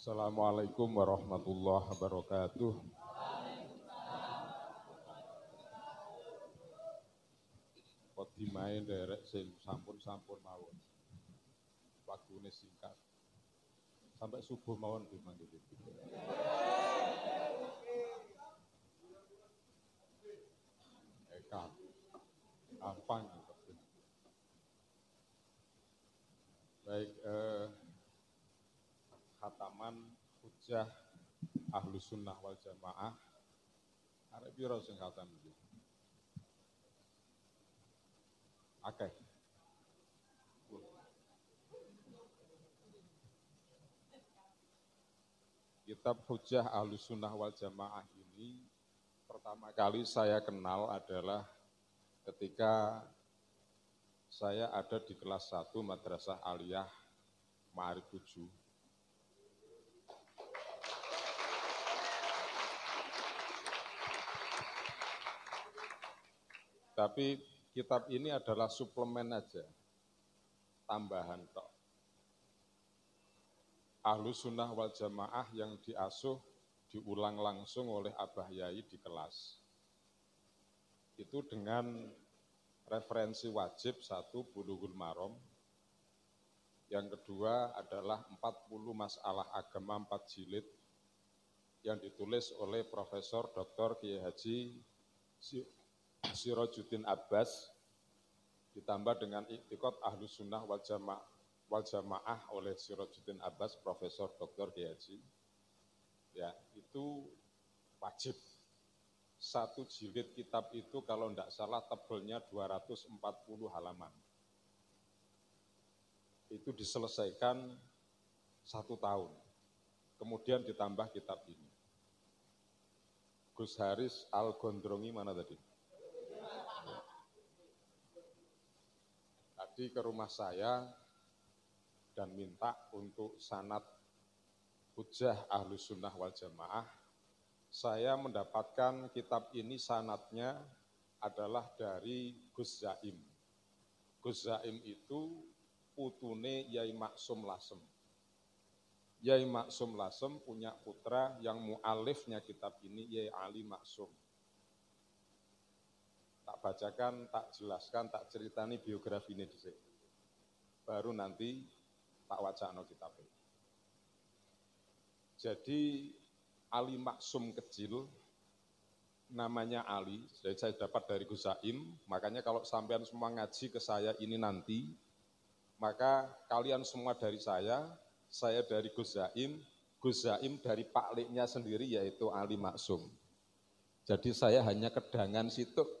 Assalamualaikum warahmatullahi wabarakatuh. Kodimai derek sing sampun-sampun mawon. Waktune singkat. Sampai subuh mawon dipanggil. Eka. Gampang. Baik, eh, khataman hujah ahlu sunnah wal jamaah. Arek piro sing khatam iki? Akeh. Kitab hujah ahlu sunnah wal jamaah ini pertama kali saya kenal adalah ketika saya ada di kelas 1 Madrasah Aliyah Ma'arif 7 Tapi kitab ini adalah suplemen aja, tambahan tok. Ahlu sunnah wal jamaah yang diasuh diulang langsung oleh Abah Yai di kelas. Itu dengan referensi wajib satu bulughul marom, yang kedua adalah 40 masalah agama 4 jilid yang ditulis oleh Profesor Dr. Kiai Haji Sirojudin Abbas ditambah dengan iktikot ahlu sunnah wal jamaah, wal jamaah oleh Sirojudin Abbas, Profesor Dr. Haji. Ya, itu wajib. Satu jilid kitab itu kalau tidak salah tebelnya 240 halaman. Itu diselesaikan satu tahun. Kemudian ditambah kitab ini. Gus Haris Al-Gondrongi mana tadi? Tadi ke rumah saya dan minta untuk sanat hujah ahlu sunnah wal jamaah. Saya mendapatkan kitab ini sanatnya adalah dari Gus Zaim. Gus Zaim itu putune Yai Maksum Lasem. Yai Maksum Lasem punya putra yang mu'alifnya kitab ini Yai Ali Maksum tak bacakan, tak jelaskan, tak ceritani biografi ini di sini. Baru nanti tak wacana kitabnya. Jadi Ali Maksum kecil, namanya Ali, jadi saya dapat dari Gus Zaim, makanya kalau sampean semua ngaji ke saya ini nanti, maka kalian semua dari saya, saya dari Gus Zaim, Gus Zaim dari Pak Liknya sendiri yaitu Ali Maksum. Jadi saya hanya kedangan situ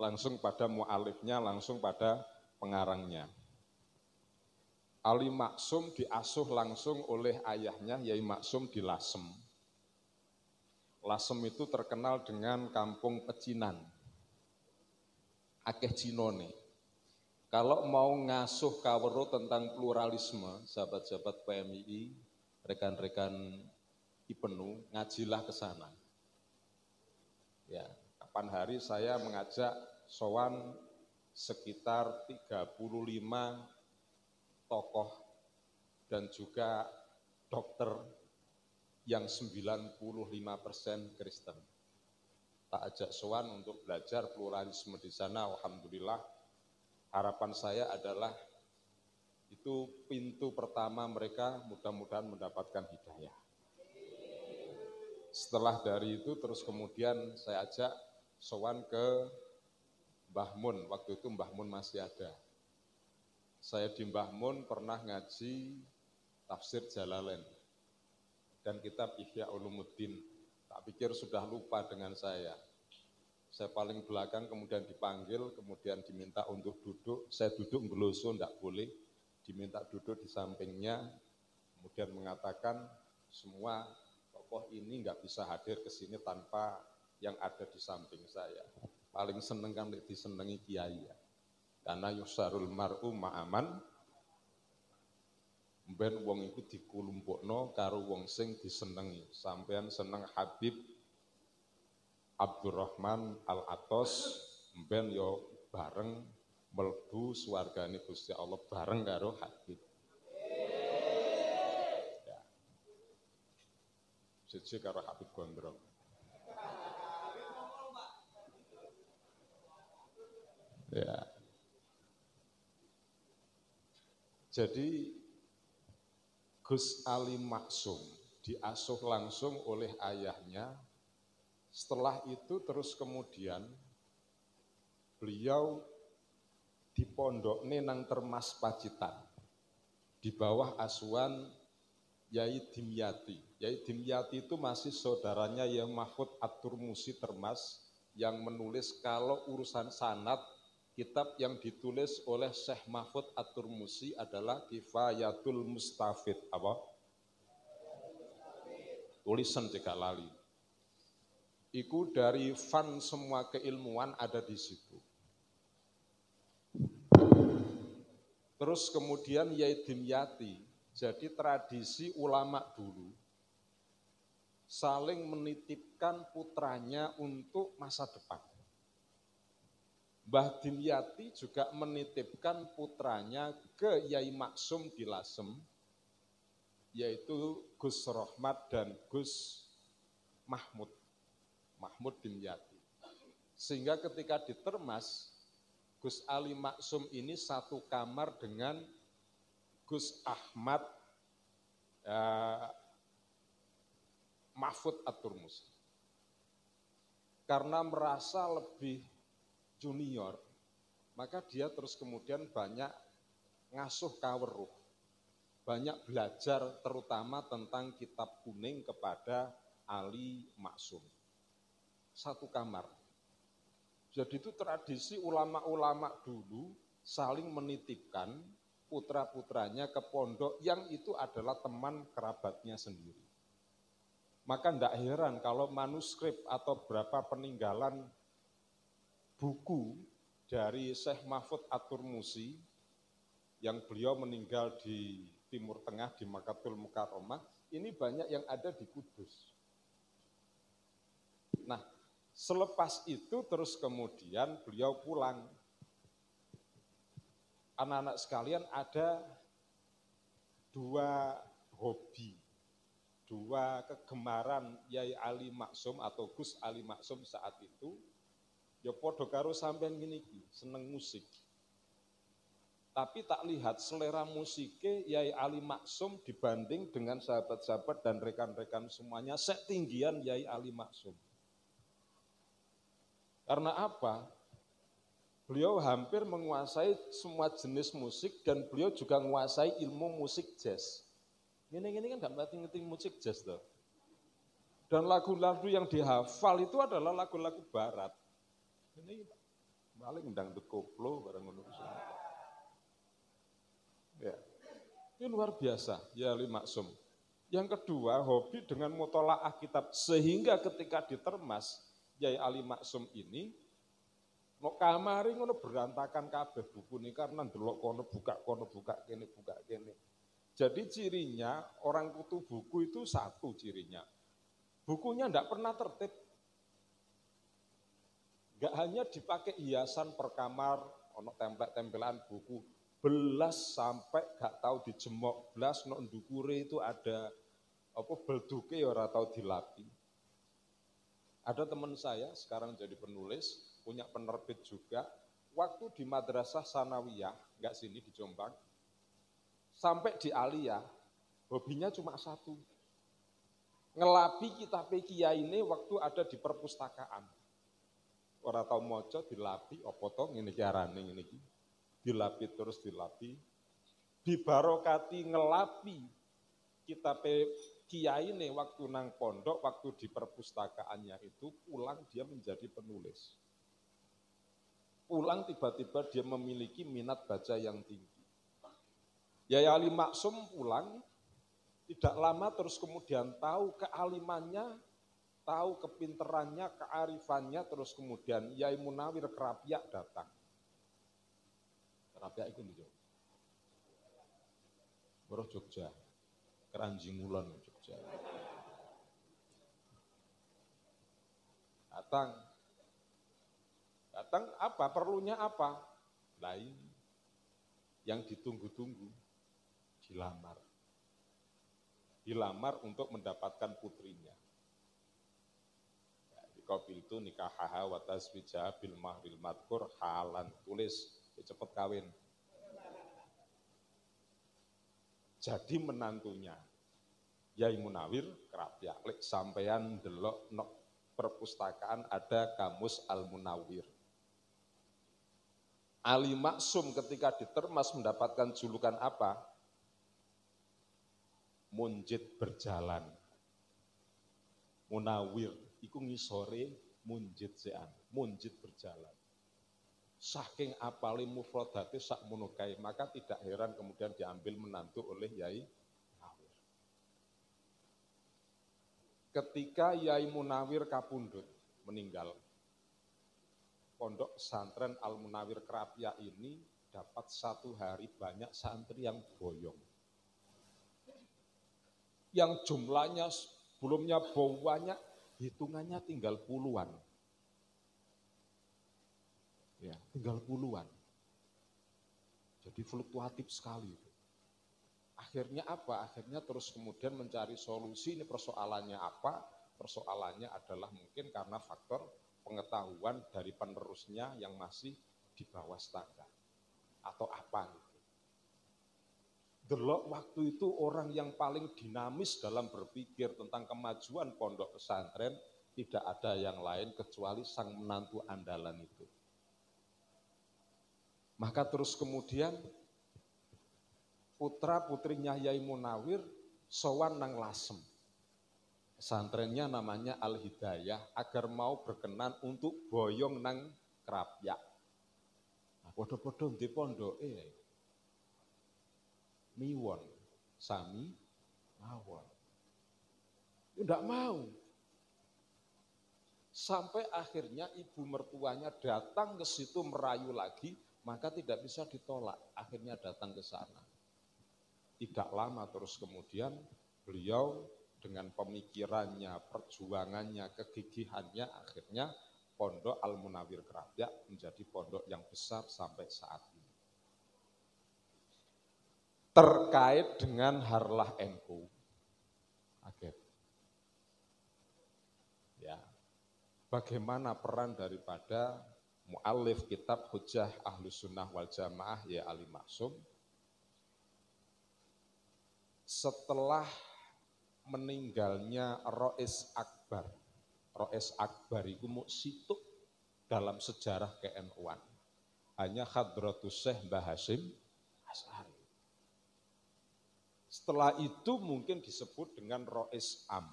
langsung pada mu'alifnya, langsung pada pengarangnya. Ali Maksum diasuh langsung oleh ayahnya, Yai Maksum di Lasem. Lasem itu terkenal dengan kampung pecinan. Akeh Cinone. Kalau mau ngasuh kawero tentang pluralisme, sahabat-sahabat PMI, rekan-rekan IPENU, ngajilah ke sana. Ya, kapan hari saya mengajak sowan sekitar 35 tokoh dan juga dokter yang 95 persen Kristen. Tak ajak sowan untuk belajar pluralisme di sana, Alhamdulillah. Harapan saya adalah itu pintu pertama mereka mudah-mudahan mendapatkan hidayah. Setelah dari itu terus kemudian saya ajak sowan ke Mbah Mun, waktu itu Mbah Mun masih ada. Saya di Mbah Mun pernah ngaji tafsir Jalalain dan kitab Ihya Ulumuddin. Tak pikir sudah lupa dengan saya. Saya paling belakang kemudian dipanggil, kemudian diminta untuk duduk. Saya duduk ngeloso, enggak boleh. Diminta duduk di sampingnya, kemudian mengatakan semua tokoh ini nggak bisa hadir ke sini tanpa yang ada di samping saya paling seneng kan disenengi kiai ya. Karena yusarul mar'u ma'aman ben wong iku dikulumpukno karo wong sing disenengi. Sampean seneng Habib Abdurrahman Al-Atos ben yo bareng melbu swargane Gusti Allah bareng karo Habib. Ya. JJ karo Habib Gondrong. Ya. Jadi Gus Ali Maksum diasuh langsung oleh ayahnya. Setelah itu terus kemudian beliau di pondok Nenang Termas Pacitan di bawah asuhan Yai Dimyati. Yai Dimyati itu masih saudaranya yang Mahfud Atur Musi Termas yang menulis kalau urusan sanat kitab yang ditulis oleh Syekh Mahfud Atur Musi adalah Kifayatul Mustafid. Apa? Tulisan jika lali. Iku dari fan semua keilmuan ada di situ. Terus kemudian Yai Dimyati, jadi tradisi ulama dulu saling menitipkan putranya untuk masa depan. Mbah Dimyati juga menitipkan putranya ke Yai Maksum di Lasem, yaitu Gus Rohmat dan Gus Mahmud, Mahmud Dimyati. Sehingga ketika ditermas, Gus Ali Maksum ini satu kamar dengan Gus Ahmad eh, Mahfud At-Turmusi. Karena merasa lebih junior, maka dia terus kemudian banyak ngasuh kaweruh, banyak belajar terutama tentang kitab kuning kepada Ali Maksum. Satu kamar. Jadi itu tradisi ulama-ulama dulu saling menitipkan putra-putranya ke pondok yang itu adalah teman kerabatnya sendiri. Maka tidak heran kalau manuskrip atau berapa peninggalan buku dari Syekh Mahfud Atur Musi yang beliau meninggal di Timur Tengah di Makatul Mukarramah, ini banyak yang ada di Kudus. Nah, selepas itu terus kemudian beliau pulang. Anak-anak sekalian ada dua hobi, dua kegemaran Yai Ali Maksum atau Gus Ali Maksum saat itu, Ya podo karo sampean gini ki, seneng musik. Tapi tak lihat selera musiknya Yai Ali Maksum dibanding dengan sahabat-sahabat dan rekan-rekan semuanya setinggian Yai Ali Maksum. Karena apa? Beliau hampir menguasai semua jenis musik dan beliau juga menguasai ilmu musik jazz. Ini-ini kan gak ngerti-ngerti musik jazz tuh. Dan lagu-lagu yang dihafal itu adalah lagu-lagu barat. Ini paling dangdut koplo barang ngono Ya. Ini luar biasa, ya Maksum. Yang kedua, hobi dengan mutolaah kitab sehingga ketika ditermas Yai Ali Maksum ini mau kamari ngono berantakan kabeh buku ini karena ndelok kono buka kono buka kene buka kene. Jadi cirinya orang kutu buku itu satu cirinya. Bukunya tidak pernah tertib, Gak hanya dipakai hiasan per kamar, ono template-tempelan buku, belas sampai gak tahu dijemok belas no ndukure itu ada apa belduke ya ora tahu dilapi. Ada teman saya sekarang jadi penulis, punya penerbit juga. Waktu di madrasah sanawiyah, nggak sini di Jombang, sampai di Alia, hobinya cuma satu. Ngelapi kitab kiai ini waktu ada di perpustakaan ora tau maca dilapi apa to ngene iki arane ngene. Dilapi terus dilapi. Dibarokati ngelapi kitab kiai ini waktu nang pondok, waktu di perpustakaannya itu pulang dia menjadi penulis. Pulang tiba-tiba dia memiliki minat baca yang tinggi. Yai Ali Maksum pulang, tidak lama terus kemudian tahu kealimannya tahu kepinterannya, kearifannya, terus kemudian Yai Munawir Kerapiak datang. Kerapiak itu nih, Boroh Jogja, Keranjing Ulon Jogja. Datang, datang apa? Perlunya apa? Lain yang ditunggu-tunggu, dilamar. Dilamar untuk mendapatkan putrinya qabil tu nikahaha wa tasbijaha bil mahril madkur halan tulis cepet kawin. Jadi menantunya Yai Munawir kerapia lek sampean delok nok perpustakaan ada kamus Al Munawir. Ali Maksum ketika ditermas mendapatkan julukan apa? Munjid berjalan. Munawir, iku ngisore munjid sean, munjid berjalan saking apali mufradate sak munukai, maka tidak heran kemudian diambil menantu oleh Yai Munawir. Ketika Yai Munawir kapundut meninggal, pondok pesantren Al Munawir Kerapia ini dapat satu hari banyak santri yang boyong. Yang jumlahnya sebelumnya banyak, hitungannya tinggal puluhan ya tinggal puluhan. Jadi fluktuatif sekali. Akhirnya apa? Akhirnya terus kemudian mencari solusi ini persoalannya apa? Persoalannya adalah mungkin karena faktor pengetahuan dari penerusnya yang masih di bawah standar atau apa gitu. Delok waktu itu orang yang paling dinamis dalam berpikir tentang kemajuan pondok pesantren tidak ada yang lain kecuali sang menantu andalan itu. Maka terus kemudian putra putrinya Yai Munawir sowan nang lasem. Pesantrennya namanya Al Hidayah agar mau berkenan untuk boyong nang kerapyak. Nah, podo-podo di pondok eh. Miwon, sami, mawon. Tidak mau. Sampai akhirnya ibu mertuanya datang ke situ merayu lagi, maka tidak bisa ditolak. Akhirnya datang ke sana. Tidak lama terus kemudian beliau dengan pemikirannya, perjuangannya, kegigihannya, akhirnya Pondok Al Munawir Kerapia menjadi pondok yang besar sampai saat ini. Terkait dengan Harlah NU, akhir. Ya, bagaimana peran daripada mu'alif kitab hujah ahlu sunnah wal jamaah ya Ali Maksum? Setelah meninggalnya Rois Akbar. Rois Akbar itu situ dalam sejarah KNU-an hanya Khadratus Syekh Mbah As'ari setelah itu mungkin disebut dengan Rois Am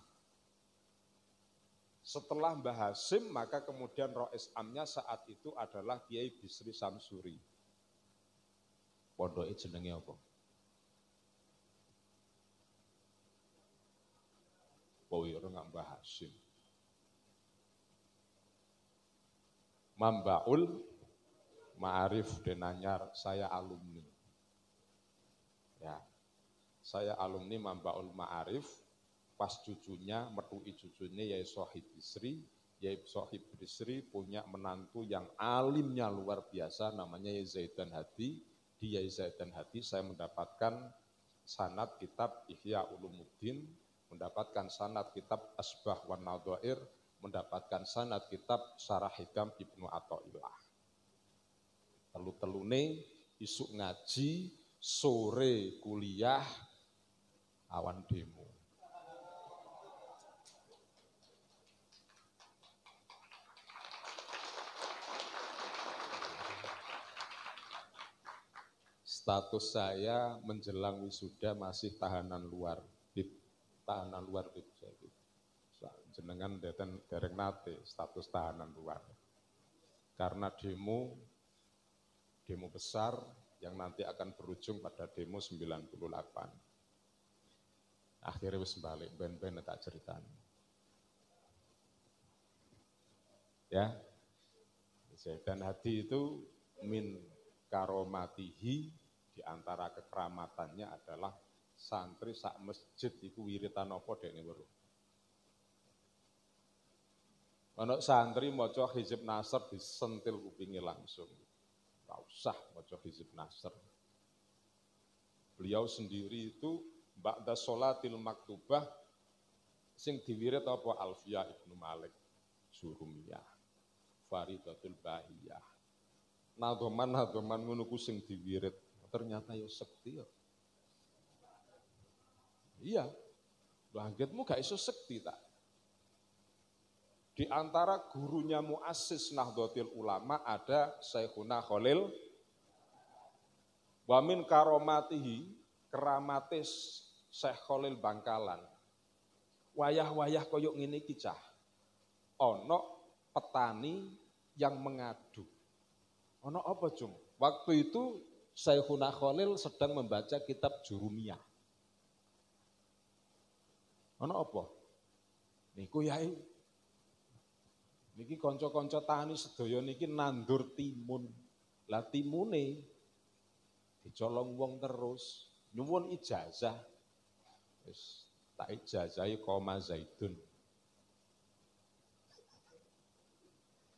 setelah Mbah Hasim, maka kemudian Rois Amnya saat itu adalah Kiai Bisri Samsuri. Pondoknya jenenge apa? Iya, nggak Mbah Hasim. Mambaul Ma'arif Denanyar, saya alumni. Ya, saya alumni Mambaul Ma'arif, pas cucunya, mertui cucunya yaitu Sohib Bisri, yaitu Sohib Bisri punya menantu yang alimnya luar biasa namanya Zaidan Hadi. Di Zaidan Hadi saya mendapatkan sanat kitab Ihya Ulumuddin, mendapatkan sanat kitab Asbah wan Nadhair, mendapatkan sanat kitab Sarah Hikam Ibnu Athaillah. Telu-telune isuk ngaji, sore kuliah, awan demo. status saya menjelang wisuda masih tahanan luar, tahanan luar di jadi jenengan deten derek nate status tahanan luar. Karena demo demo besar yang nanti akan berujung pada demo 98. Akhirnya wis balik ben-ben tak ceritaan. Ya. Dan hati itu min karomatihi di antara kekeramatannya adalah santri sak masjid itu wiritan apa ini baru. Ono santri maca hizib nasr disentil kupingi langsung. Tak usah maca hizib nasr. Beliau sendiri itu ba'da sholatil maktubah sing diwirit apa Alfiyah Ibnu Malik. jurumiyah. Faridatul bahiyah. Nadoman-nadoman ngono ku sing diwirit. Ternyata ya sekti ya. Iya. Langitmu gak iso sekti tak? Di antara gurunya muassis Nahdlatul Ulama ada Syekhuna Khalil Wamin karomatihi keramatis Syekh Khalil Bangkalan. Wayah-wayah koyok ngene iki cah. Ono petani yang mengadu. Ono apa, Jung? Waktu itu Syekhuna Khalil sedang membaca kitab Jurumiyah. Ono apa? Niku yai Niki konco-konco tani sedaya niki nandur timun. Lah timune dicolong wong terus, nyuwun ijazah. Wis tak ijazahi koma zaitun.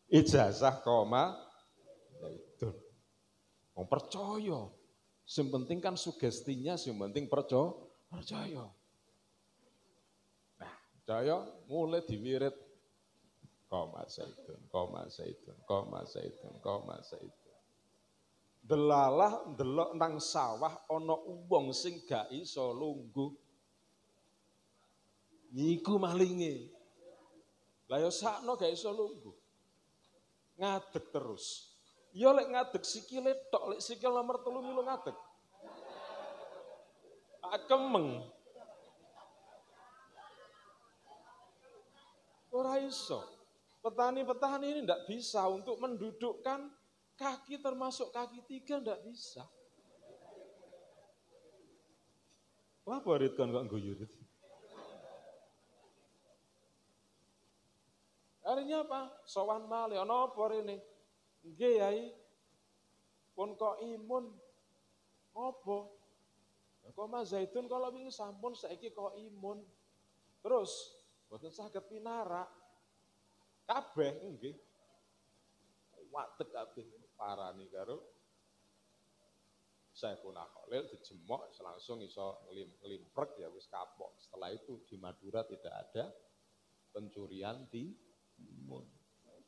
Ijazah koma zaitun. Wong percaya. Sing penting kan sugestinya, sing penting percaya, percaya. Nah, percaya mulai diwirit koma zaitun, koma zaitun, koma zaitun, koma zaitun. Delalah delok nang sawah ana wong sing gak iso lungguh. Niku malinge. Lah ya sakno gak iso lungguh. Ngadeg terus. Ya lek ngadeg sikile tok, lek sikil nomor telu milu ngadeg. Akemeng. Ora iso. Petani-petani ini tidak bisa untuk mendudukkan kaki termasuk kaki tiga tidak bisa. Wah, barit kan kok guyur itu. Artinya apa? Sowan mali, ono apa ini? Nggih yai. Pun kok imun. Apa? Kok Mas Zaitun kalau wingi sampun saiki kok imun. Terus boten saged pinarak. Kabeh nggih. Watek kabeh parani karo Syekhuna Khalil dijemok langsung iso ngelimprek ya wis kapok. Setelah itu di Madura tidak ada pencurian timun.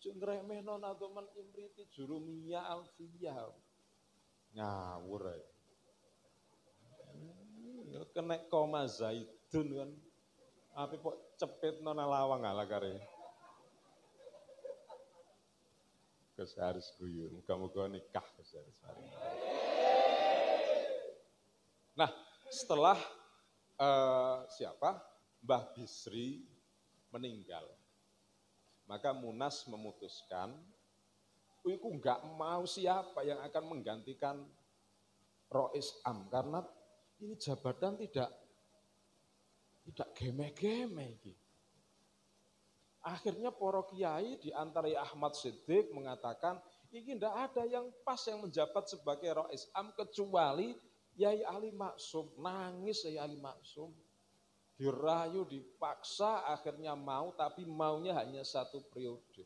Jeng remehno nadoman imriti jurumiyah alfiyah. Ngawur ya. Kena koma zaitun kan. Apa kok cepet nona lawang ala kare. Gus Haris guyu. Muga-muga nikah Gus Haris hari Nah, setelah uh, siapa? Mbah Bisri meninggal. Maka Munas memutuskan, itu enggak mau siapa yang akan menggantikan Rois Am. Karena ini jabatan tidak tidak geme-geme. Gitu. Akhirnya poro kiai di antara Ahmad Siddiq mengatakan, ini tidak ada yang pas yang menjabat sebagai Rois Am kecuali Yai Ali Maksum. Nangis Yai Ali Maksum. Dirayu, dipaksa, akhirnya mau, tapi maunya hanya satu periode.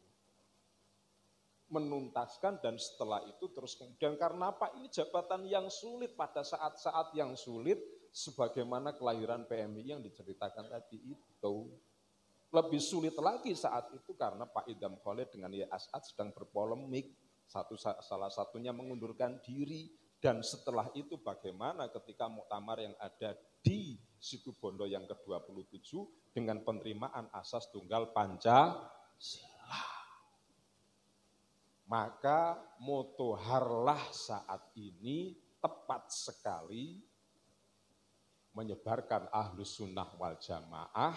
Menuntaskan dan setelah itu terus kemudian karena apa? Ini jabatan yang sulit pada saat-saat yang sulit sebagaimana kelahiran PMI yang diceritakan tadi itu. Lebih sulit lagi saat itu karena Pak Idam Khalid dengan Ya As'ad sedang berpolemik. Satu, salah satunya mengundurkan diri. Dan setelah itu bagaimana ketika muktamar yang ada di Situ Bondo yang ke-27 dengan penerimaan asas tunggal Pancasila. Maka moto harlah saat ini tepat sekali menyebarkan ahlus sunnah wal jamaah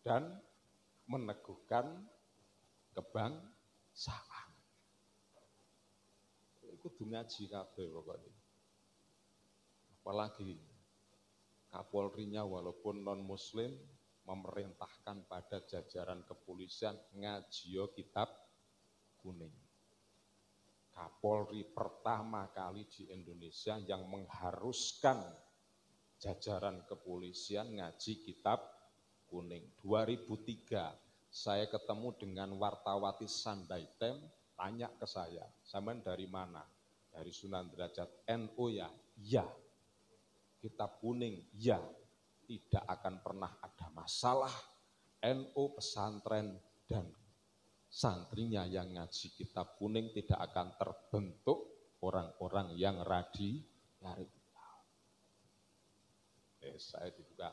dan meneguhkan kebangsaan. Itu ngaji kabeh pokoknya. Apalagi Kapolrinya walaupun non muslim memerintahkan pada jajaran kepolisian ngajio kitab kuning. Kapolri pertama kali di Indonesia yang mengharuskan jajaran kepolisian ngaji kitab kuning. 2003 saya ketemu dengan wartawati Sandaitem, tanya ke saya, sampean dari mana? Dari Sunan Derajat NU ya? Ya. Kitab kuning? Ya. Tidak akan pernah ada masalah. NU pesantren dan santrinya yang ngaji kitab kuning tidak akan terbentuk orang-orang yang radi radikal. Eh, saya dibuka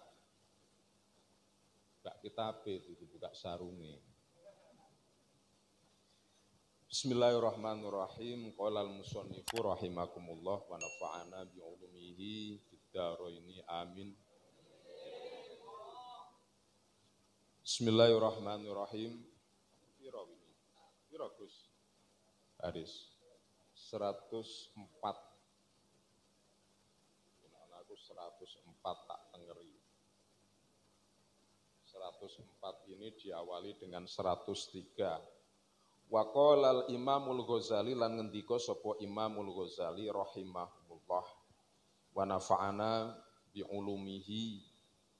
buka kitab itu dibuka sarungi. Bismillahirrahmanirrahim. Qala al-musannifu rahimakumullah wa nafa'ana bi ulumihi ini amin. Bismillahirrahmanirrahim. Piro ini? Haris. 104. Aku 104 tak tengeri. 104 ini diawali dengan 103. Wa qala al-Imamul Ghazali lan ngendika sapa Imamul Ghazali rahimahullah wa nafa'ana bi ulumihi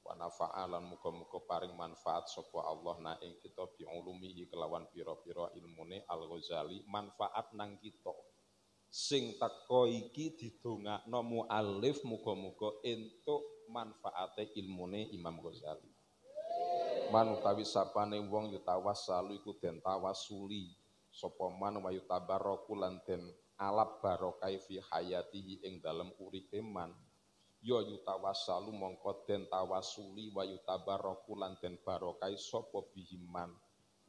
wa nafa'alan muga-muga paring manfaat sapa Allah. Na ing kita bi ulumihi kelawan pira-pira ilmune Al Ghazali manfaat nang kita. Sing teko iki didongakno muallif muga-muga entuk manfaate ilmune Imam Ghazali. Man utawi sapane wong yutawassalu iku den tawasuli sapa man wa yutabaraku lan den alap barokai fi hayatihi ing dalem uripe man. Ya yutawassalu mongko den tawasuli wa yutabaraku lan den barokai sapa bihiman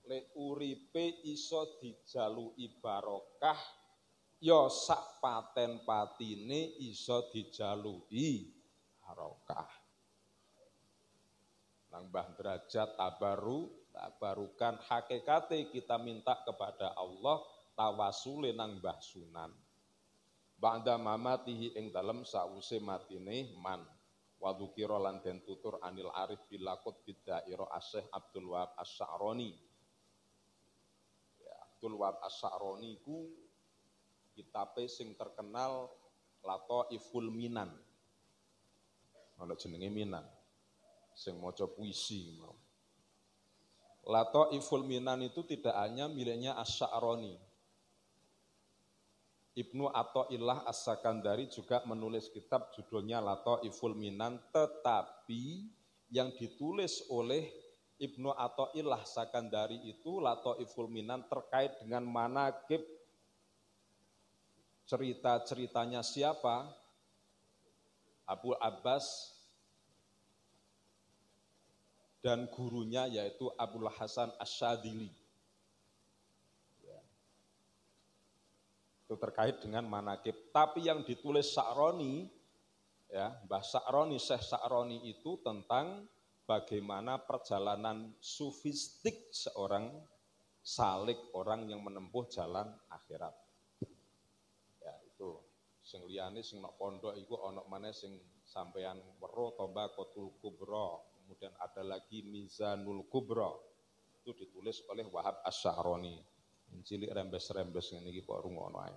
le uripe iso dijaluki barokah ya sak paten patine iso dijaluki barokah. Nang Mbah derajat tabaru tabarukan hakikate kita minta kepada Allah tawasule nang Mbah Sunan Ba'da mamatihi ing dalem sause matine man wa dzukira lan den tutur anil arif bilakut bidaira Asyih Abdul Wahab Asy-Sya'rani. Ya, Abdul Wahab Asy-Sya'rani ku kitabe sing terkenal Lato Iful Minan. Ana jenenge Minan. Sing maca puisi mau. Lato Iful Minan itu tidak hanya miliknya Asy-Sya'rani, Ibnu Atta'illah As-Sakandari juga menulis kitab judulnya Lato Iful Minan, tetapi yang ditulis oleh Ibnu Atta'illah Sakandari itu Lato Iful Minan terkait dengan manakib cerita-ceritanya siapa? Abu Abbas dan gurunya yaitu Abdul Hasan Asyadili. Itu terkait dengan manakib. Tapi yang ditulis Sa'roni, ya, Mbah Sa'roni, Syekh Sa'roni itu tentang bagaimana perjalanan sufistik seorang salik, orang yang menempuh jalan akhirat. Ya, itu. Sing liyane sing nok pondok iku ana maneh sing sampean weruh tomba kotul kubra, kemudian ada lagi Mizanul Kubra. Itu ditulis oleh Wahab Asy-Syahroni cilik rembes-rembes ngene iki kok rungono ae.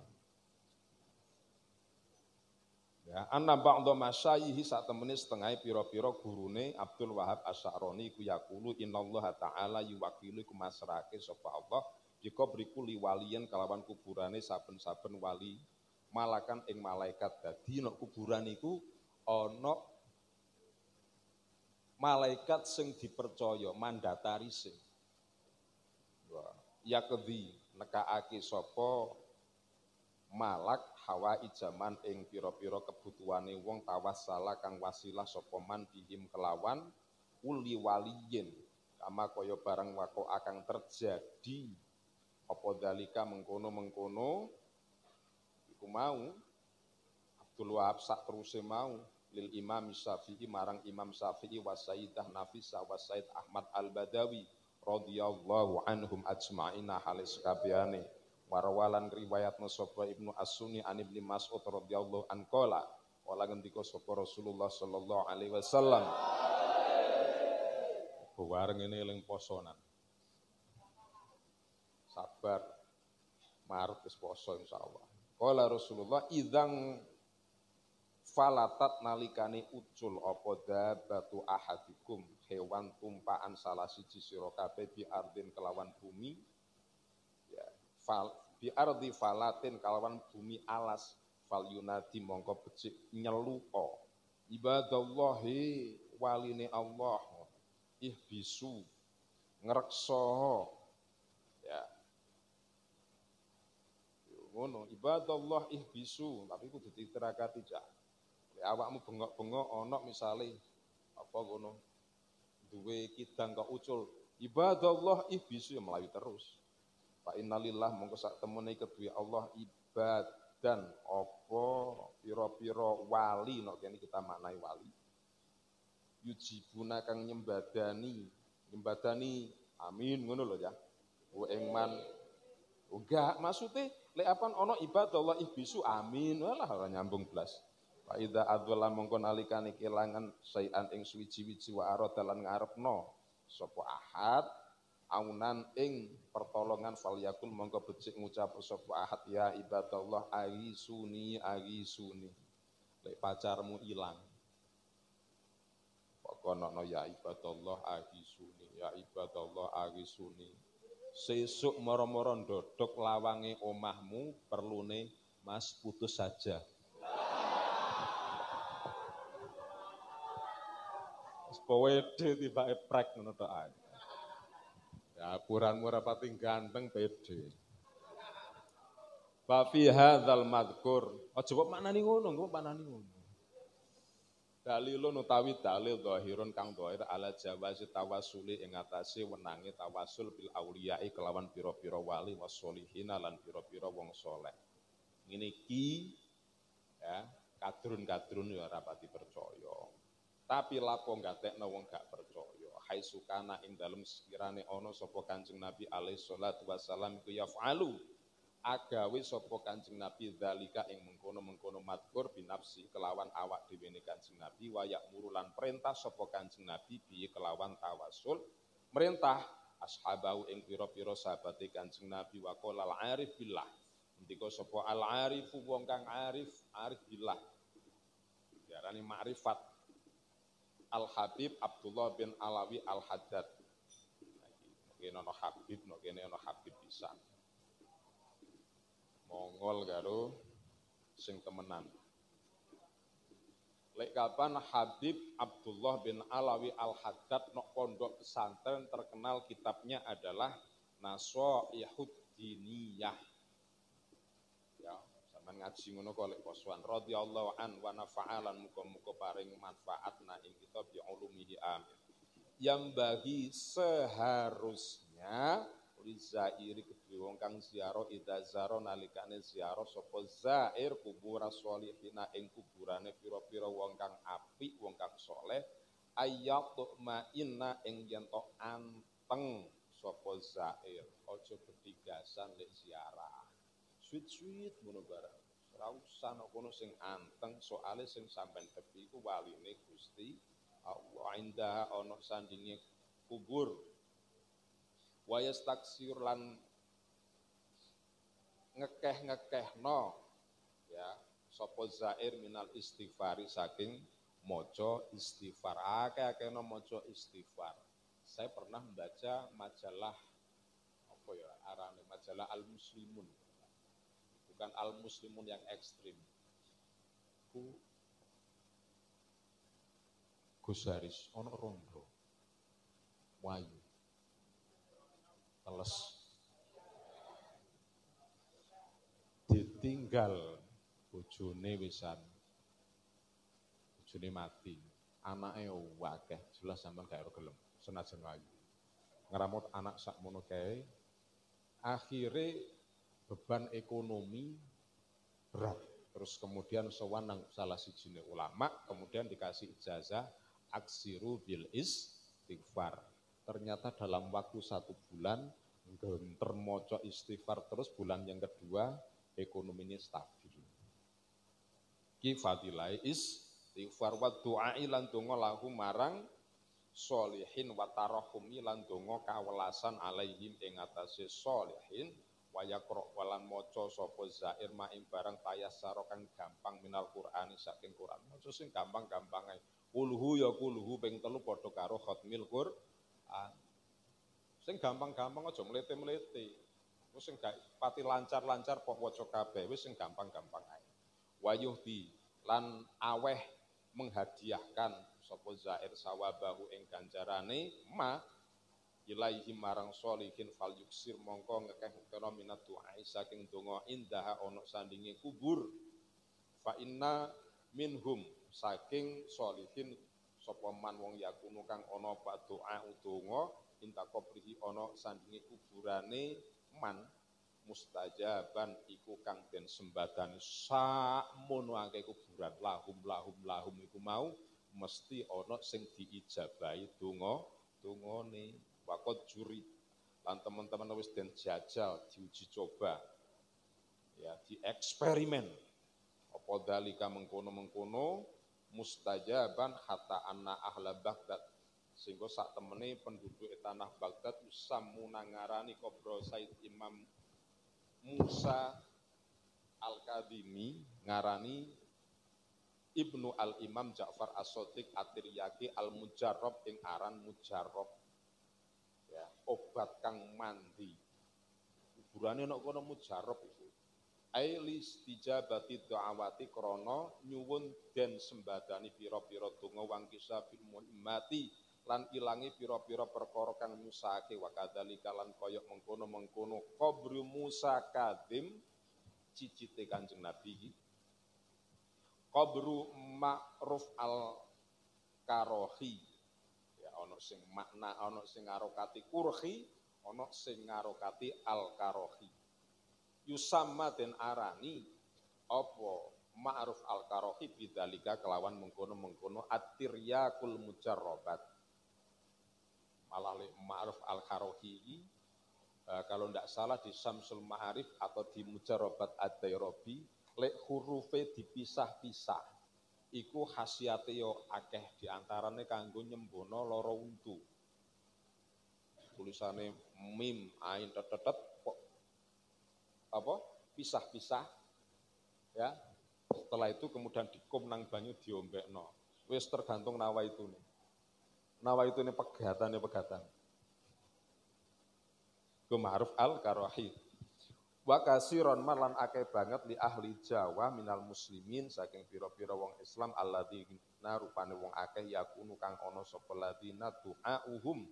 Ya, anna ba'dha masyayihi sak temene setengah pira-pira gurune Abdul Wahab Asy'aroni ku yaqulu innallaha ta'ala yuwakilu ku masrake sapa Allah jika beriku liwalian kalawan kuburane saben-saben wali malakan ing malaikat. Dadi nek kuburan iku ana malaikat sing dipercaya mandatari sing. Ya kedhi nekaake sapa malak hawa ijaman ing pira-pira kebutuhane wong tawassala kang wasilah sapa man bihim kelawan uli waliyin kama kaya barang wako akan terjadi. Apa dalika mengkono-mengkono. Iku mau. Abdul Wahab sak teruse mau. Lil Imam Syafi'i marang Imam Syafi'i wa Sayyidah Nafisah wa Ahmad Al-Badawi radhiyallahu anhum ajma'ina halis kabehane warwalan riwayat sapa Ibnu As-Sunni an Ibnu Mas'ud radhiyallahu an qala wala ngendika sapa Rasulullah sallallahu alaihi wasallam Bareng ini eling posonan. Sabar. Maret wis poso insyaallah. Qala Rasulullah idzang falatat nalikane ucul apa dabatu ahadikum kewan tumpaan salah siji sira kabeh bi ardin kelawan bumi. Ya fal bi ardi falatin kelawan bumi alas. Fal yunadi mongko becik nyeluko ibadallahi waline Allah. Ih bisu ngrekso ya ngono. Ibadallah ihbisu. Tapi kudu diterakati jak awakmu bengok-bengok ana misalnya apa ngono? Duwe kidang kok ucul. Ibadallah ihbisu ya melayu terus. Fa innalillah mongko sak temene kedue Allah ibadan apa pira-pira wali nek kene kita maknai wali. Yujibuna kang nyembadani. Nyembadani amin ngono lho ya. Wa engman enggak maksudnya lek apa ono ibadallah ibisu amin. Walah ora nyambung blas Fa idza adzalla mongko nalikane kelangan sayan ing suwiji-wiji wa aradalan ngarepno sapa ahad? Aunan ing pertolongan falyakun mongko becik ngucap sapa ahad ya ibadallah agisuni agisuni. Lek pacarmu ilang. Pokono no ya ibadallah agisuni ya ibadallah agisuni. Sesuk moro-moro ndodok lawange omahmu perlune mas putus saja Powede tiba eprek ngono tok ae. Ya puranmu rapati ganteng pede. Fa fi hadzal madhkur. Aja kok maknani ngono, kok maknani ngono. Dalilun utawi dalil zahirun kang zahir ala jawazi tawasuli ing atase wenange tawasul bil auliyai kelawan pira-pira wali wasolihin lan pira-pira wong soleh. Ngene iki ya kadrun-kadrun ya rapati percaya. Tapi lapo gatekno wong gak percaya. Hai sukana ing dalem sekirane ana sapa Kanjeng Nabi alaihi salatu wasalam iku yaf'alu. Agawe sapa Kanjeng Nabi zalika ing mengkono-mengkono matkur binafsi kelawan awak dhewe Kanjeng Nabi wa ya'muru lan perintah sapa Kanjeng Nabi bi kelawan tawasul merintah ashabau ing pira-pira sahabate Kanjeng Nabi wa qala al-arif billah. Ndika sapa al-arifu wong kang arif arif billah. Diarani ma'rifat Al-Habib Abdullah bin Alawi Al-Haddad. Kene ana Habib, no kene ana Habib bisa. Mongol karo sing temenan. Lek kapan Habib Abdullah bin Alawi Al-Haddad nok pondok pesantren terkenal kitabnya adalah Naso Yahud Diniyah sampean ngaji ngono kok lek poswan radhiyallahu an wa nafa'alan muga-muga paring manfaat na ing kita bi ulumihi amin yang bagi seharusnya lizairi kedua wong kang ziarah ida zaro nalikane ziarah sapa zair kubur sholihina ing kuburane pira-pira wong kang apik wong kang soleh ayat inna ing yen anteng sapa zair. Aja bedigasan lek ziarah sweet-sweet ngono barang Ora usah kono sing anteng, soale sing sampean tepi iku waline Gusti Allah indah ana sandinge kubur. Wa yastaksir lan ngekeh-ngekehno ya sapa zair minal istighfari saking maca istighfar. Akeh-akehno maca istighfar. Saya pernah membaca majalah apa ya arane majalah Al Muslimun bukan al-muslimun yang ekstrim. Ku Gusaris, ono rondo, wayu, teles, ditinggal bojone wisan, bojone mati, anaknya wakeh, jelas sama gak gelem, senajan wayu. Ngeramut anak sak mono akhirnya beban ekonomi berat. Terus kemudian sewanang salah siji ulama, kemudian dikasih ijazah aksiru bil istighfar. Ternyata dalam waktu satu bulan, termoco istighfar terus bulan yang kedua ekonominya stabil. Ki fadilai istighfar wa du'ai lan donga lahu marang solihin wa tarahumi lan kawelasan alaihim ing atase solihin wayakro walan moco sopo zair ma'im barang tayassara kang gampang minal Qur'ani saking Qur'an. Maca sing gampang-gampang ae. Kulhu ya kulhu ping telu padha karo khatmil Qur'an. Sing gampang-gampang aja mlete-mlete. Wis sing gak pati lancar-lancar kok waca kabeh wis sing gampang-gampang ae. Wayuh di lan aweh menghadiahkan sapa zair sawabahu ing ganjarane ma ilaihi marang solihin fal yuksir. Mongko ngekeh kena minat doa saking donga indah ono sandingi kubur. Fa inna minhum saking solihin sapa man wong yakunu kang ana pak doa udonga inta qabrihi ana sandingi kuburane man mustajaban iku kang den sembadani. Sakmono akeh kuburan lahum lahum lahum iku mau mesti ana sing diijabahi donga dongane wakot juri. Lan teman-teman wis den jajal diuji coba. Ya di eksperimen apa dalika mengkono-mengkono? Mustajaban hatta anna ahla Baghdad. Sehingga saat temene penduduk tanah Baghdad usamu nangarani kobro Said Imam Musa Al-Kadimi ngarani Ibnu Al-Imam Ja'far As-Sodiq At-Tiryaki Al-Mujarrab ing aran Mujarrab ya, obat kang mandi. Kuburane nek kono mujarab iku. Ailis tijabati doawati krono nyuwun den sembadani pira-pira donga wang kisah bil muhimmati lan ilangi pira-pira perkara kang nyusake wa kadzalika lan kaya mengkono-mengkono qabru Musa kadim cicite Kanjeng Nabi iki Ma'ruf al Karohi ana sing makna ana sing ngarokati kurhi ana sing ngarokati al karohi yusamma den arani apa ma'ruf al karohi bidzalika kelawan mengkono-mengkono atiryakul mujarrabat. Malah ma'ruf al karohi uh, kalau tidak salah di Samsul Ma'arif atau di Mujarrabat Ad-Dairobi lek hurufe dipisah-pisah iku khasiate yo akeh diantarane kanggo nyembono loro untu. Tulisane mim ain tetetet apa pisah-pisah ya. Setelah itu kemudian dikum nang banyu diombekno. Wis tergantung nawa itu nih nawa itu nih pegatan pegatan Gumaruf al karohid Wa kasiron malan akeh banget li ahli Jawa minal muslimin saking pira-pira wong Islam alladzina rupane wong akeh yakunu kang ana sapa ladina du'auhum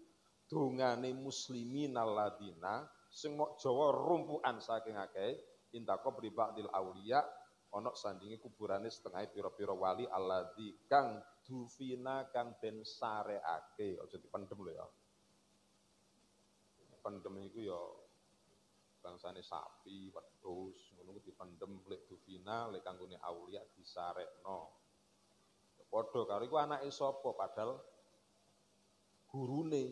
dungane muslimin alladzina sing mok Jawa rumpukan saking akeh intaqo ba'dil auliya ana sandingi kuburane setengah pira-pira wali alladzi kang dufina kang den sareake. Aja dipendem lho ya. Pendem iku ya bangsane sapi, wedhus, ngono ku dipendem lek duvina, lek kanggone aulia disarekno. Padha karo iku anake sapa padahal gurune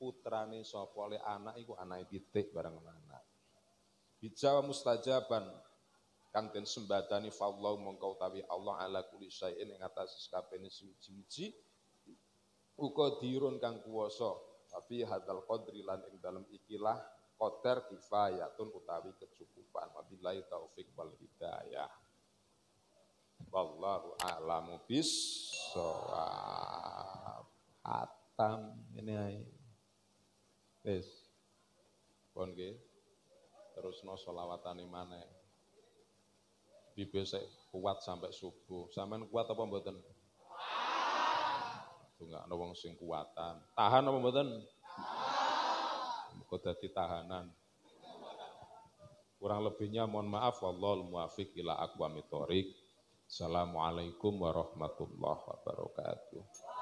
putrane sapa le anak iku anake pitik barang anak. Bijawa mustajaban kang den sembadani fallahu mongko utawi Allah ala kulli syai'in ing atas kabehane suci-suci uga dirun kang kuwasa tapi hadal qadri lan ing dalem ikilah qadar kifayatun utawi kecukupan. Wabillahi taufik wal hidayah. Wallahu a'lamu bis hatam ini ay wis. Pon nggih. Terusno selawatane maneh. Bibesek kuat sampai subuh. Sampean kuat apa mboten? Enggak ada wong sing kuatan. Tahan apa mboten? Kok dadi tahanan. Kurang lebihnya mohon maaf wallahul muwafiq ila aqwamit. Assalamualaikum warahmatullahi wabarakatuh.